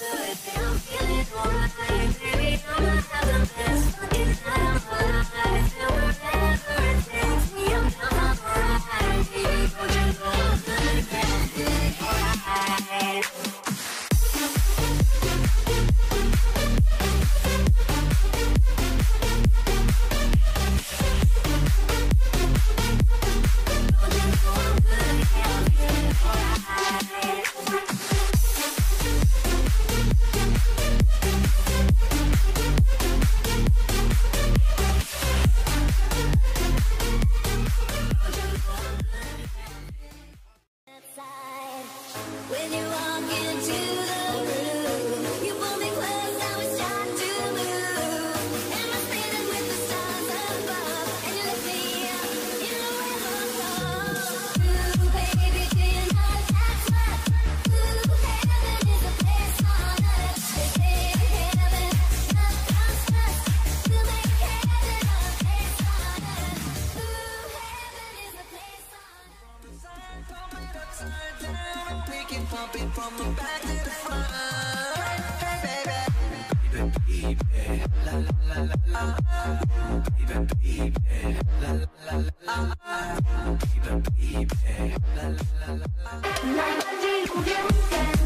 When It from the back to the front. Baby. Baby, la la la la. Baby, baby, la la la la. Baby, baby, la la la la.